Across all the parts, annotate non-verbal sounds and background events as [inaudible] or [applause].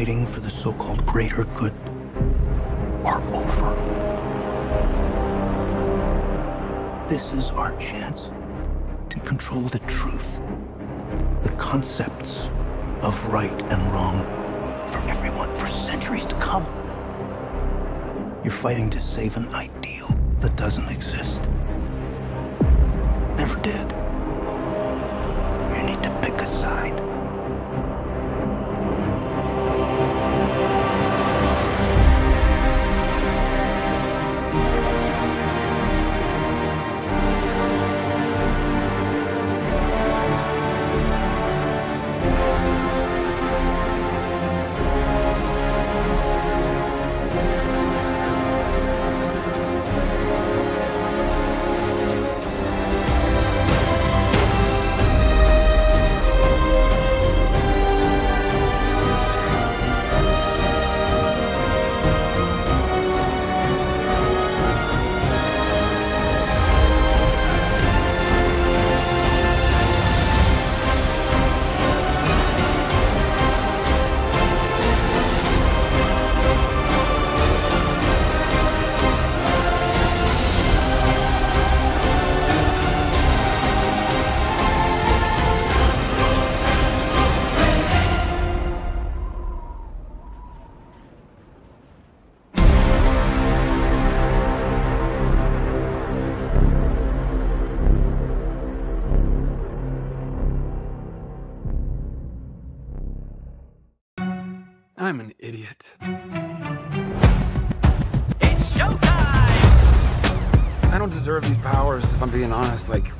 fighting for the so called greater good are over. This is our chance to control the truth, the concepts of right and wrong for everyone for centuries to come. You're fighting to save an ideal that doesn't exist.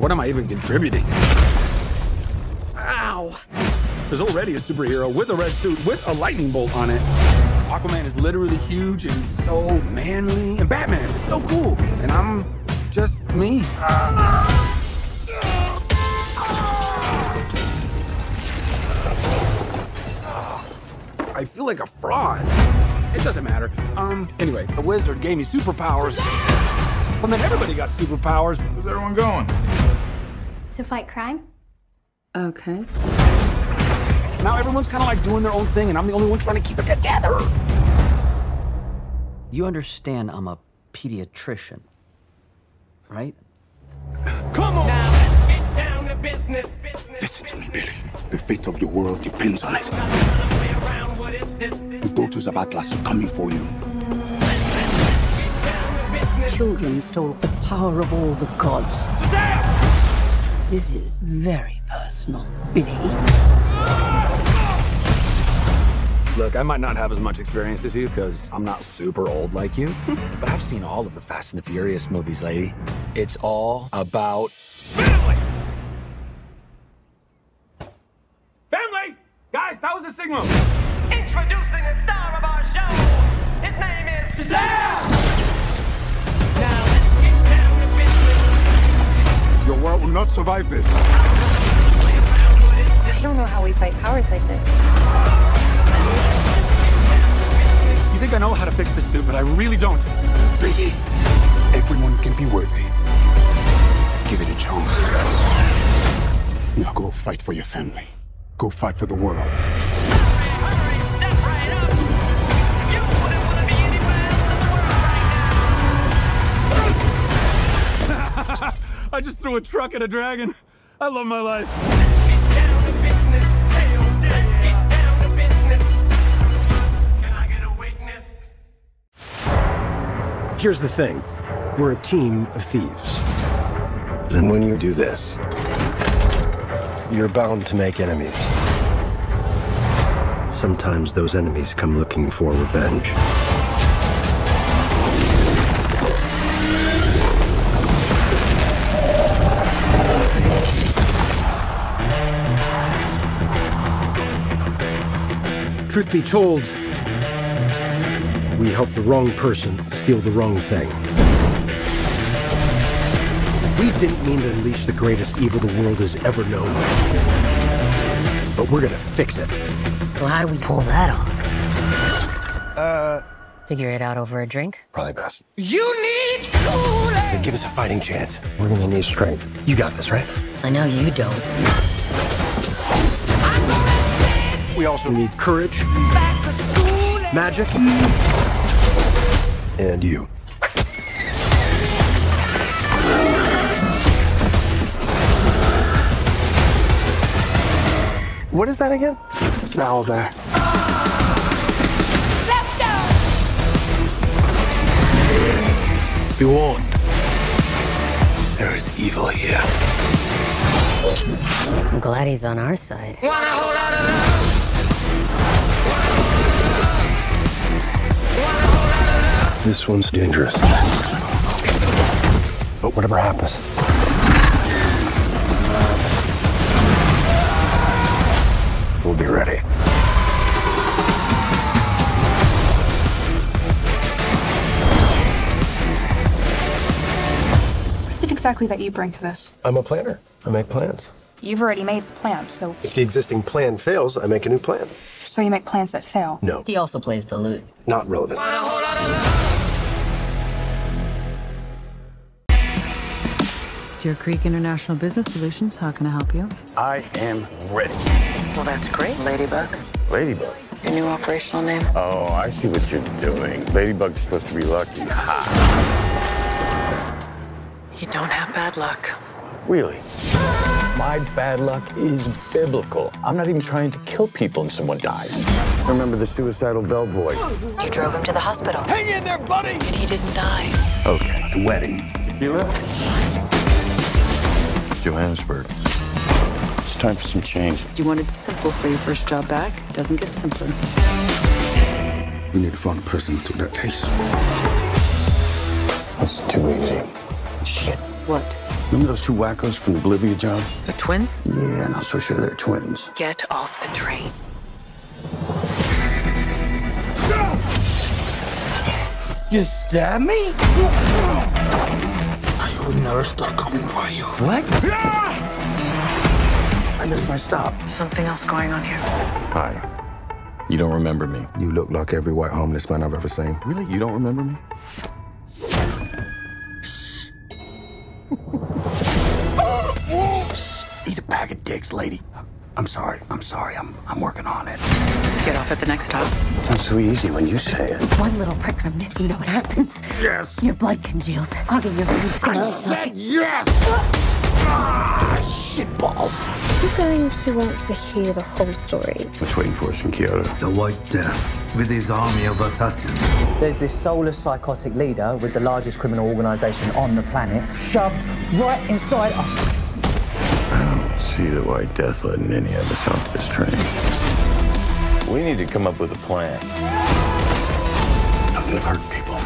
What am I even contributing? Ow! There's already a superhero with a red suit with a lightning bolt on it. Aquaman is literally huge and he's so manly. And Batman is so cool. And I'm just me. I feel like a fraud. It doesn't matter. Um, anyway, the wizard gave me superpowers. Well, then everybody got superpowers. Where's everyone going? To fight crime? Okay. Now everyone's kind of like doing their own thing, and I'm the only one trying to keep it together. You understand I'm a pediatrician, right? Come on! Now let's get down to business. business. Listen to me, Billy. The fate of the world depends on it. Play around, what is this? The daughters of Atlas are coming for you. Children stole the power of all the gods. This is very personal, Billy. Look, I might not have as much experience as you because I'm not super old like you, [laughs] but I've seen all of the Fast and the Furious movies, lady. It's all about family. Family! Guys, that was a signal. Introducing the star of our show. His name is Shazam! Will not survive this. I don't know how we fight powers like this. You think I know how to fix this dude, but I really don't. Billy, everyone can be worthy. Let's give it a chance. Now go fight for your family. Go fight for the world. [laughs] Hurry, step right up. You wouldn't want to be anywhere else in the world right now. I just threw a truck at a dragon. I love my life. Get down to business. Hey, let's get down to business. Can I get a witness? Here's the thing we're a team of thieves. And when you do this, you're bound to make enemies. Sometimes those enemies come looking for revenge. Truth be told, we helped the wrong person steal the wrong thing. We didn't mean to unleash the greatest evil the world has ever known. But we're gonna fix it. So how do we pull that off? Uh, figure it out over a drink. Probably best. You need to. To give us a fighting chance, we're gonna need strength. You got this, right? I know you don't. We also need courage, magic, and you. What is that again? It's an owl bear. Be warned. There is evil here. I'm glad he's on our side. This one's dangerous. But whatever happens, we'll be ready. What is it exactly that you bring to this? I'm a planner. I make plans. You've already made the plan, so If the existing plan fails, I make a new plan. So you make plans that fail. No, He also plays the lute. not relevant. Deer Creek International Business Solutions, how can I help you? I am ready. Well, that's great, Ladybug. Ladybug. Your new operational name? Oh, I see what you're doing. Ladybug's supposed to be lucky. Ha! You don't have bad luck. Really? My bad luck is biblical. I'm not even trying to kill people and someone dies. Remember the suicidal bellboy? You drove him to the hospital. Hang in there, buddy! And he didn't die. Okay, the wedding. Tequila? Johannesburg. It's time for some change. Do you wanted simple for your first job back. Doesn't get simpler. We need to find the person who took that case. That's too easy. Shit. What? Remember those two wackos from the Bolivia job? The twins? Yeah, not so sure they're twins. Get off the train. You stab me? I will never stop coming for you. What? I missed my stop. Something else going on here. Hi. You don't remember me? You look like every white homeless man I've ever seen. Really? You don't remember me? He's a bag of dicks, lady. I'm sorry. I'm sorry. I'm I'm working on it. Get off at the next stop. Sounds so easy when you say it. One little prick from this, you know what happens? Yes. Your blood congeals, clogging your veins. I said yes. Ah, shit balls. You're going to want to hear the whole story. What's waiting for us in Kyoto? The White Death, with his army of assassins. There's this soulless psychotic leader with the largest criminal organization on the planet shoved right inside a I don't see the White Death letting any of us off this train. We need to come up with a plan. Not gonna hurt people.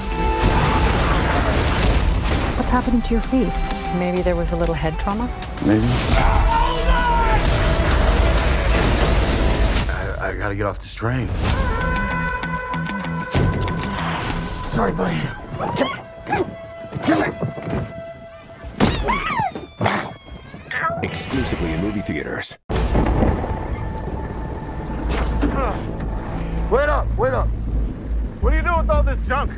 What's happening to your face? Maybe there was a little head trauma? Maybe. I, I gotta get off this train. Sorry, buddy. Exclusively in movie theaters. [sighs] Wait up, wait up. What do you do with all this junk?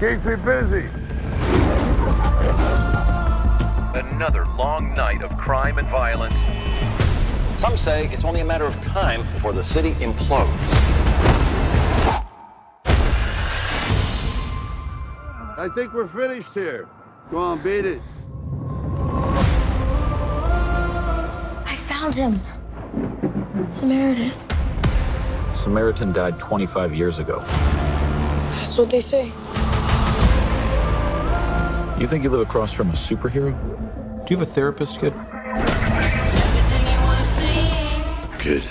Keeps me busy. Another long night of crime and violence. Some say it's only a matter of time before the city implodes. I think we're finished here. Go on, beat it. Found him. Samaritan. Samaritan died 25 years ago. That's what they say. You think you live across from a superhero? Do you have a therapist, kid? Good.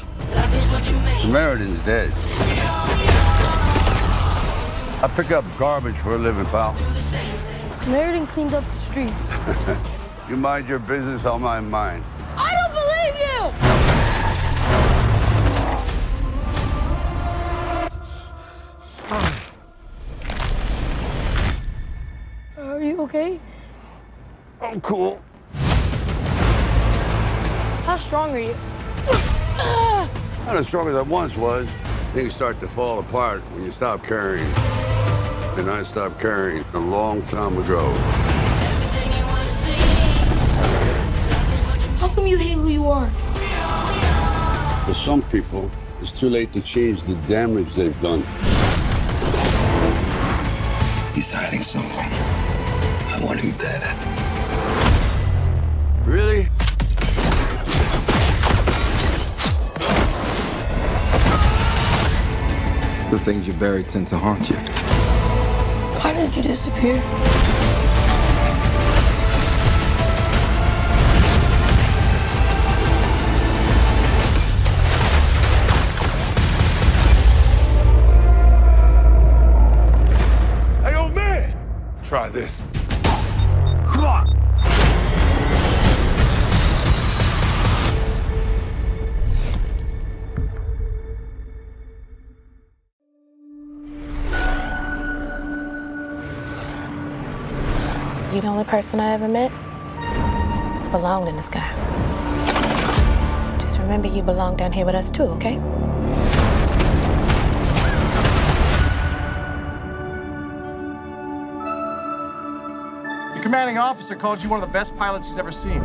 Samaritan's dead. I pick up garbage for a living, pal. Samaritan cleaned up the streets. [laughs] you mind your business, I'll mind mine. Ah. Are you okay? I'm cool. How strong are you? Not as strong as I once was. Things start to fall apart when you stop caring. And I stopped caring a long time ago. How come you hate who you are? For some people, it's too late to change the damage they've done. He's hiding something. I want him dead. Really? The things you bury tend to haunt you. Why did you disappear? try this. Come on! You the only person I ever met belonged in the sky. Just remember you belong down here with us too, okay? commanding officer called you one of the best pilots he's ever seen.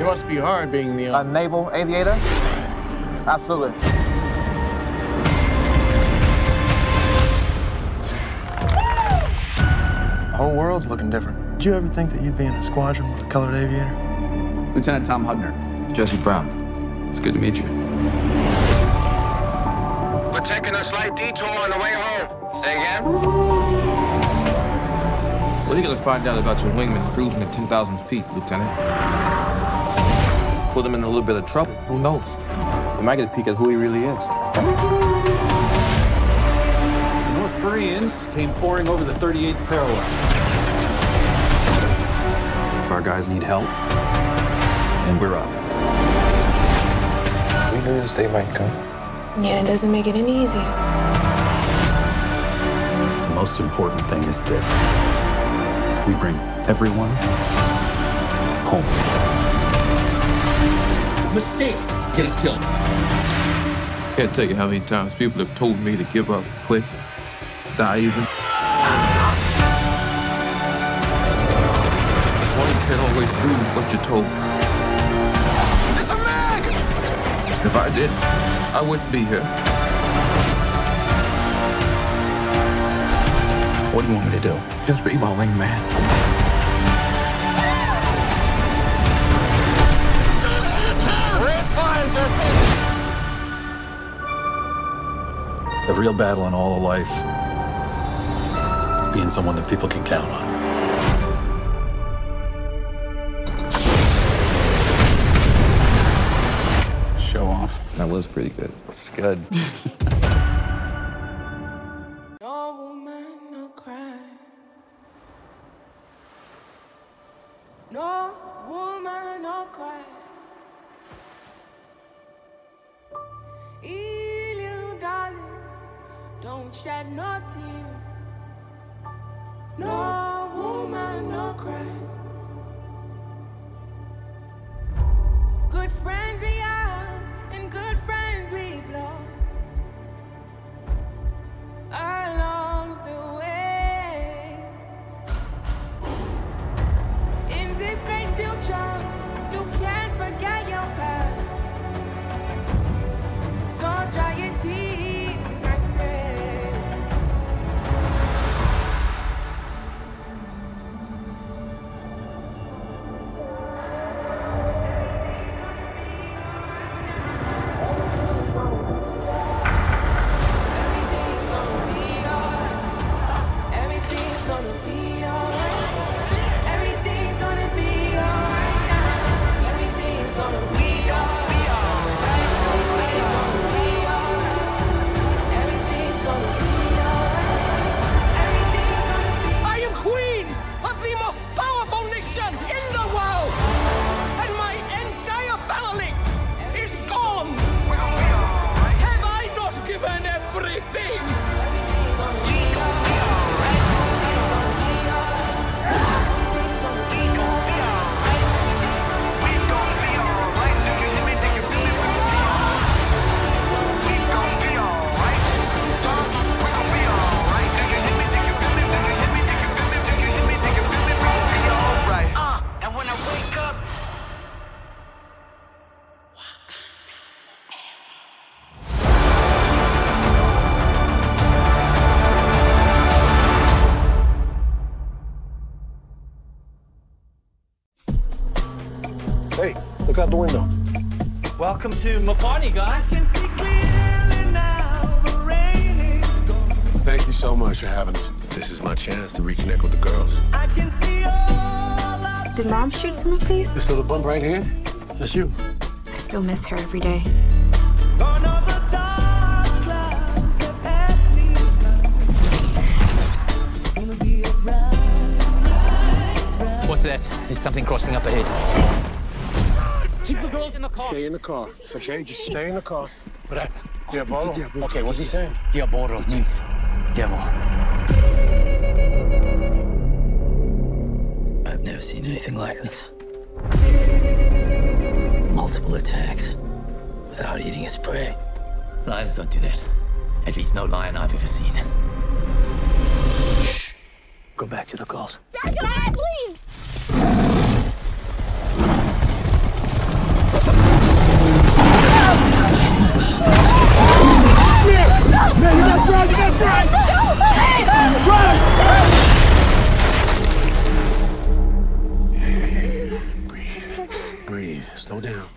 It must be hard being the... Uh, a naval aviator? Absolutely. The whole world's looking different. Did you ever think that you'd be in a squadron with a colored aviator? Lieutenant Tom Hudner. Jesse Brown. It's good to meet you. We're taking a slight detour on the way home. Say again? think I'll find out about your wingman cruising at 10,000 feet, Lieutenant. Put him in a little bit of trouble. Who knows? We might get a peek at who he really is. North Koreans came pouring over the 38th parallel. Our guys need help, and we're up. We knew this day might come. Yet it doesn't make it any easier. The most important thing is this we bring everyone home. Mistakes get us killed. Can't tell you how many times people have told me to give up, quit, die even. one can't always do what you're told. It's a mag! If I did, I wouldn't be here. you want me to do? Just be my wingman. The real battle in all of life is being someone that people can count on. Show off. That was pretty good. It's good. [laughs] No woman, no cry. E little darling, don't shed no tear. No woman, no cry. To my party, guys. Thank you so much for having us. This is my chance to reconnect with the girls. Did mom shoot some of these? This little bump right here, that's you. I still miss her every day. What's that? Is something crossing up ahead? Keep the girls in the car. Stay in the car, okay? Just stay in the car. But uh, Diabolo? Okay, what's he saying? Diabolo means devil. I've never seen anything like this. Multiple attacks without eating its prey. Lions don't do that. At least no lion I've ever seen. Go back to the calls. Dad, Dad, please! Breathe. Slow down.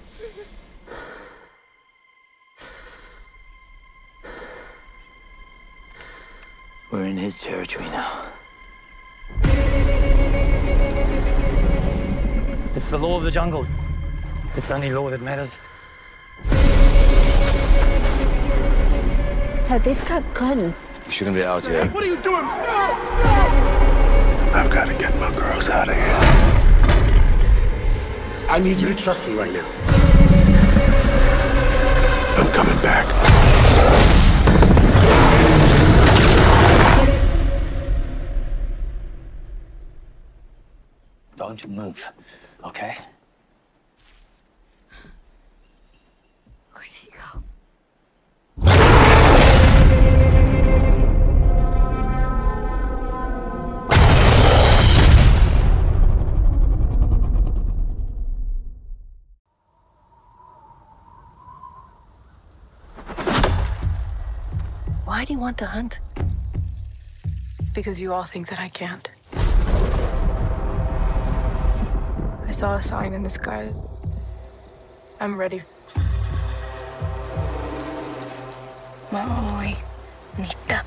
We're in his territory now. It's the law of the jungle. It's the only law that matters. Dad, they've got guns. You Shouldn't be out here. What are you doing? I've got to get my girls out of here. I need you to trust me right now. I'm coming back. Don't move, okay? Why do you want to hunt? Because you all think that I can't. I saw a sign in the sky. I'm ready. Muy bonita.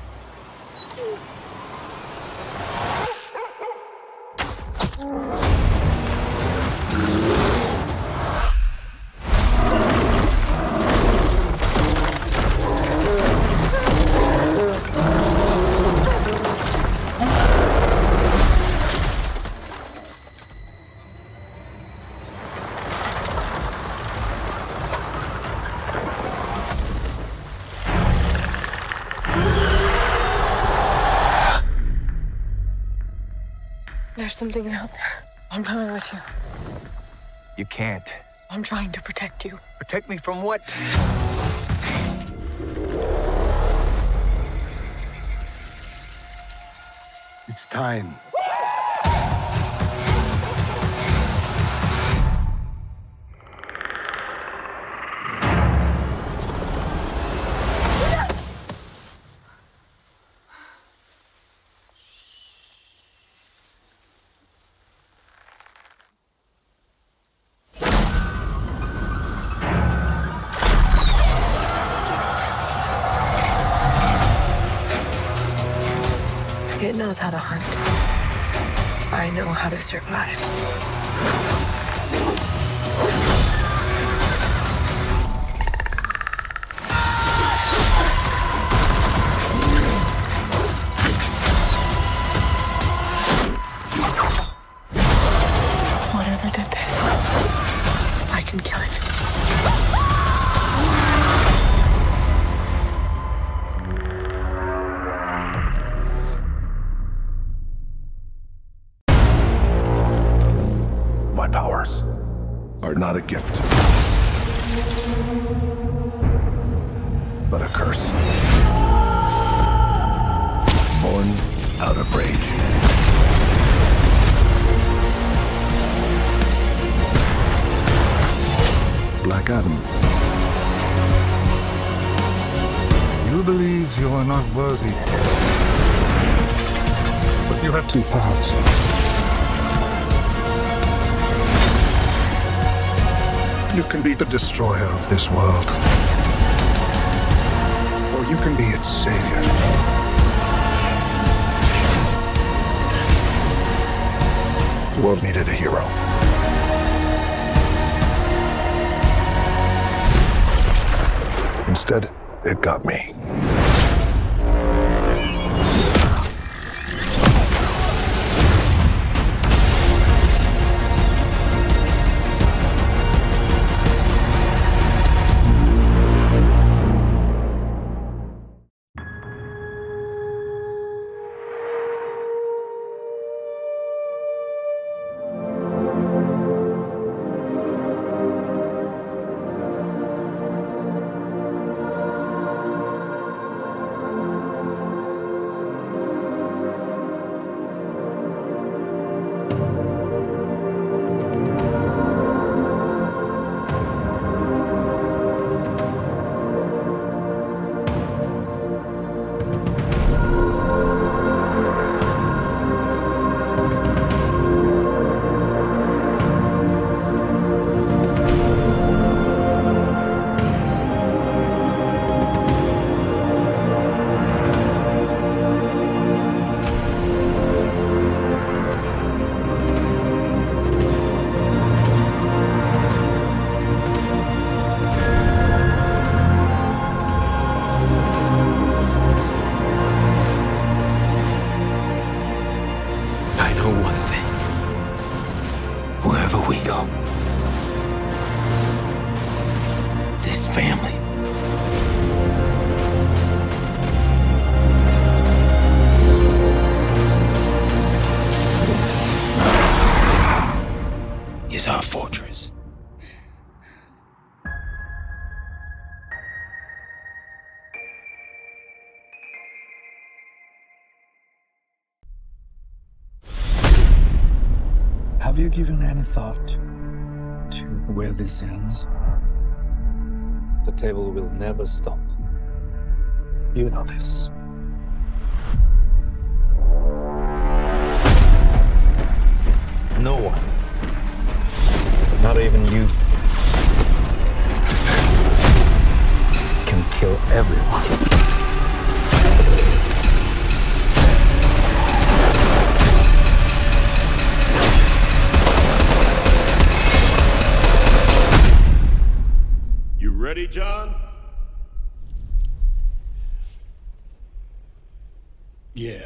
Something out there. I'm coming with you. You can't. I'm trying to protect you. Protect me from what? It's time. Knows how to hunt. I know how to survive. You believe you are not worthy. But you have two paths. You can be the destroyer of this world. Or you can be its savior. The world needed a hero. Instead, it got me. Given any thought to where this ends? The table will never stop. You know this. No one, not even you, can kill everyone. Ready, John? Yeah.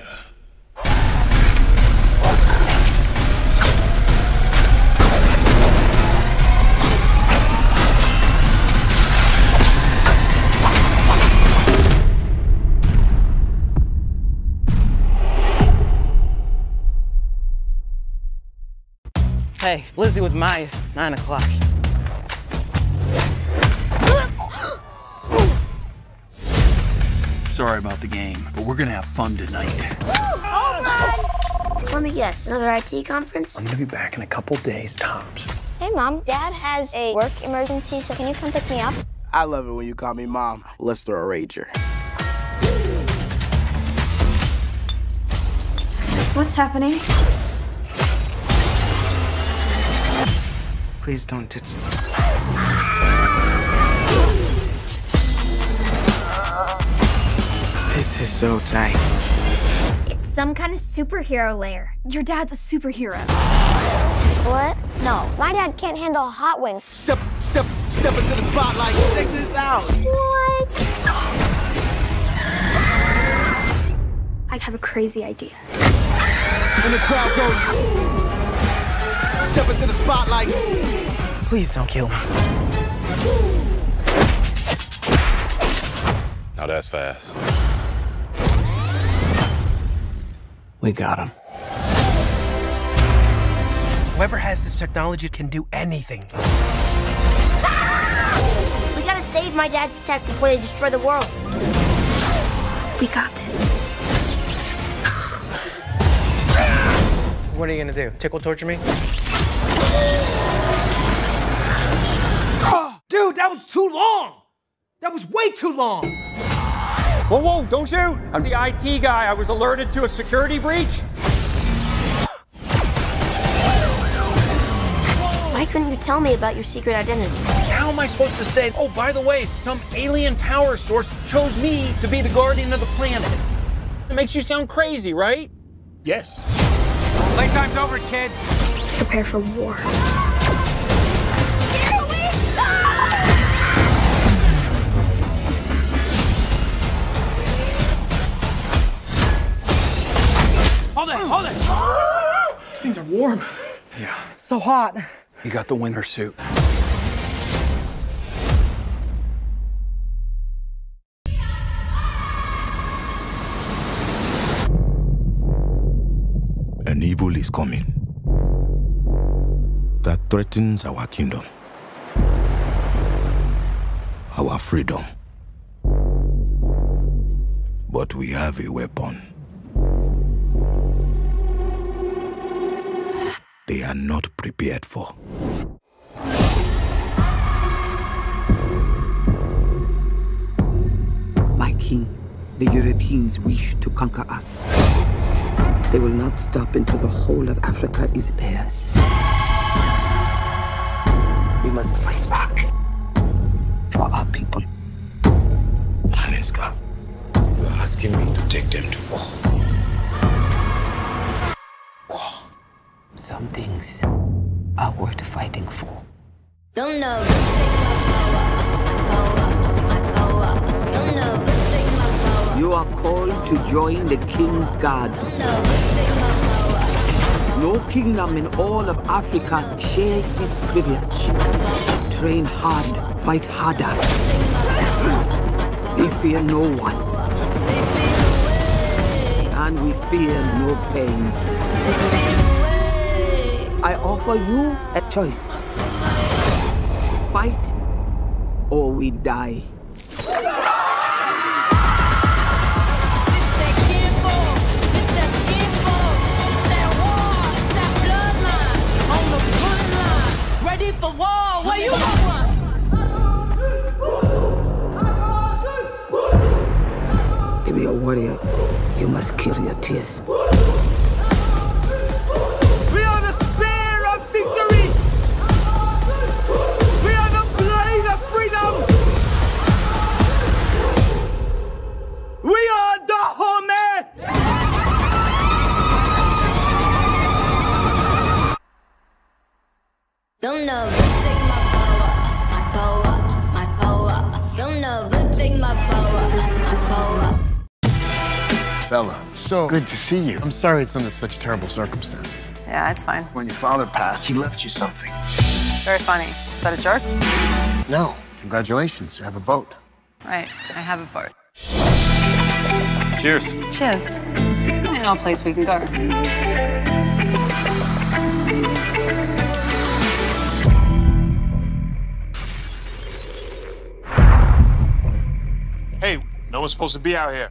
Hey, Lizzie with Maya, 9 o'clock. Sorry about the game, but we're gonna have fun tonight. Let me guess, another IT conference? I'm gonna be back in a couple days tops. Hey, Mom. Dad has a work emergency, so can you come pick me up? I love it when you call me mom. Let's throw a rager. What's happening? Please don't touch me. Is so tight. It's some kind of superhero lair. Your dad's a superhero. What? No, my dad can't handle hot wings. Step, step, step into the spotlight. Check this out. What? I have a crazy idea. And the crowd goes. Step into the spotlight. Please don't kill me. Now that's fast. We got him. Whoever has this technology can do anything. We gotta save my dad's tech before they destroy the world. We got this. What are you gonna do? Tickle torture me? Oh, dude, that was too long. That was way too long. Whoa, whoa, don't shoot! I'm the IT guy. I was alerted to a security breach. Why couldn't you tell me about your secret identity? How am I supposed to say, oh, by the way, some alien power source chose me to be the guardian of the planet? It makes you sound crazy, right? Yes. Playtime's over, kids. Prepare for war. Hold it! These things are warm. Yeah. So hot. You got the winter suit. An evil is coming that threatens our kingdom, our freedom. But we have a weapon. They are not prepared for. My king, the Europeans wish to conquer us. They will not stop until the whole of Africa is theirs. We must fight back for our people. Nanisca, you are asking me to take them to war. Some things are worth fighting for. Don't know. You are called to join the king's guard. Don't know, but take my power. No kingdom in all of Africa shares this privilege. Train hard, fight harder. We fear no one. And we fear no pain. I offer you a choice. Fight or we die. Ready for war, where you going? To be a warrior, you must kill your tears. Good to see you. I'm sorry it's under such terrible circumstances. Yeah, it's fine. When your father passed, he left you something. Very funny. Is that a joke? No. Congratulations, you have a boat. Right. I have a boat. Cheers. Cheers. I know a place we can go. Hey, no one's supposed to be out here.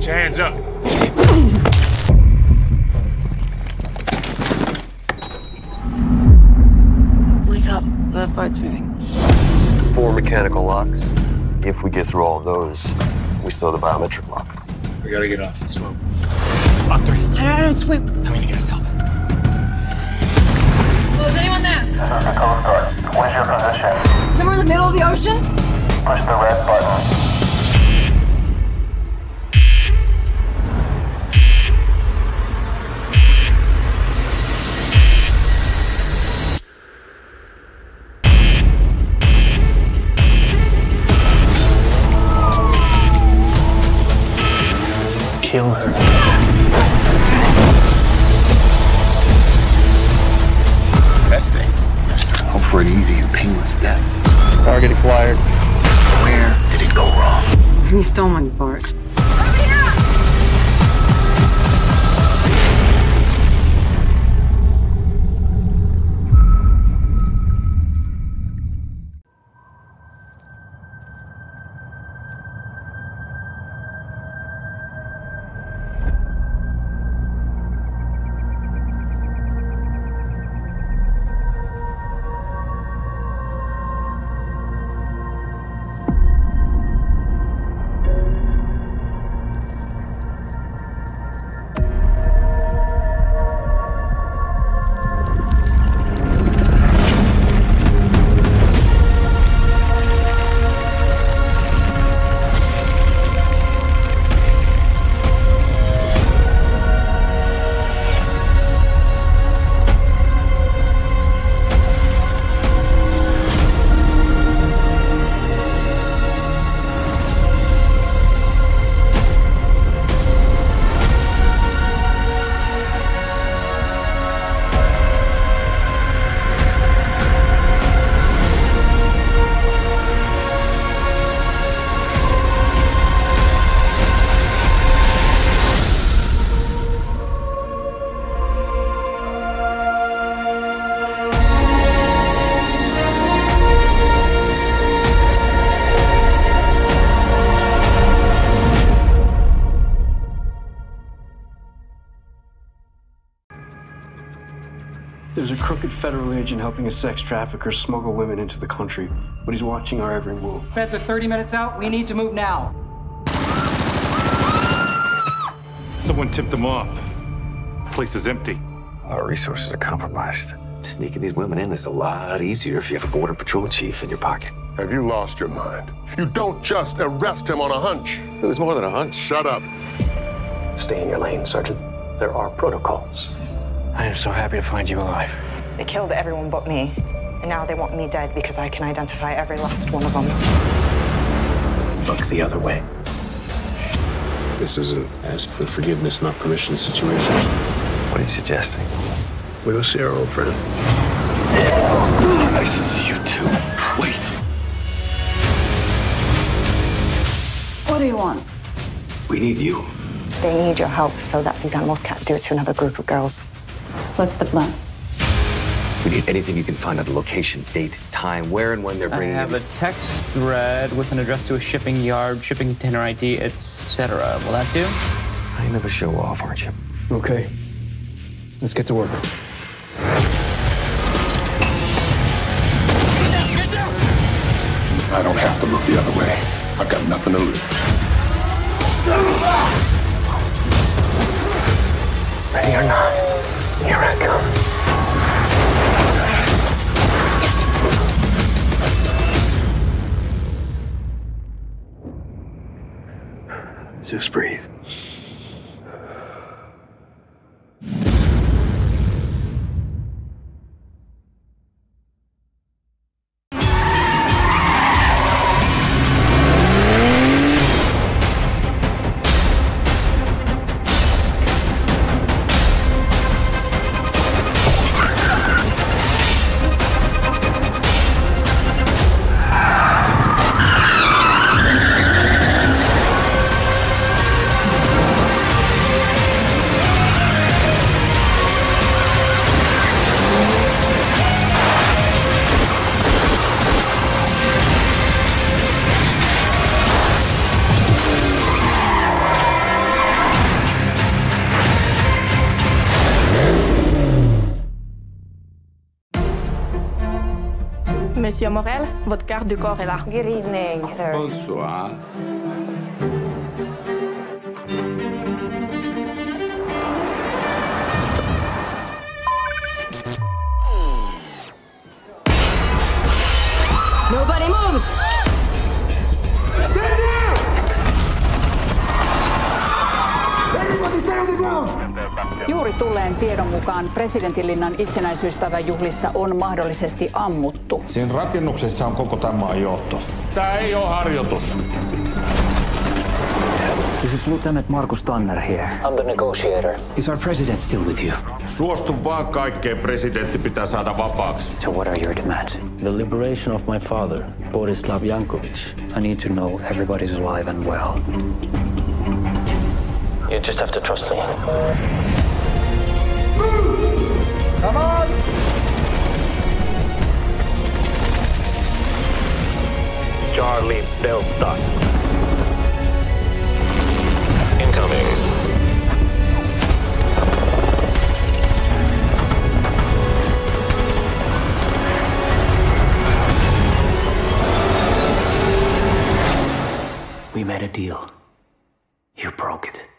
Put your hands up. Wake up. The boat's moving. Four mechanical locks. If we get through all of those, we still have the biometric lock. We gotta get off this boat. On three. I don't, I don't swim. I mean, you guys help. Hello, is anyone there? This is the Coast Guard. Where's your position? Somewhere in the middle of the ocean? Push the red button. Kill her. Best thing. Hope for an easy and painless death. Target acquired. Where did it go wrong? He stole my boat. crooked federal agent helping a sex trafficker smuggle women into the country, but he's watching our every move. Feds are 30 minutes out. We need to move now. Someone tipped them off. The Place is empty. Our resources are compromised. Sneaking these women in is a lot easier if you have a border patrol chief in your pocket. Have you lost your mind? You don't just arrest him on a hunch. It was more than a hunch. Shut up. Stay in your lane, Sergeant. There are protocols. I am so happy to find you alive. They killed everyone but me. And now they want me dead because I can identify every last one of them. Look the other way. This is an ask for forgiveness, not permission situation. What are you suggesting? We go see our old friend. I see you too. Wait. What do you want? We need you. They need your help so that these animals can't do it to another group of girls. What's the plan? We need anything you can find on the location, date, time, where and when they're I bringing have them. a text thread with an address to a shipping yard, shipping container ID, etc. Will that do? I never show off, aren't you? Okay. Let's get to work. I don't have to look the other way. I've got nothing to lose. Ready or not, here I come. Just breathe. Monsieur Morel, votre garde du corps est là. Good evening, sir. Bonsoir. Nobody move! Juuri tulleen tiedon mukaan presidentinlinnan itsenäisyyspäivän juhlissa on mahdollisesti ammuttu. Siinä rakennuksessa on koko maan johto. Tää ei ole harjoitus. This is Lieutenant Markus Tanner here. I'm the negotiator. Is our president still with you? Suostu vaan kaikkeen, presidentti pitää saada vapaaksi. So what are your demands? The liberation of my father, Borislav Yankovic. I need to know everybody's alive and well. You just have to trust me. Come on! Charlie Incoming. We made a deal. You broke it.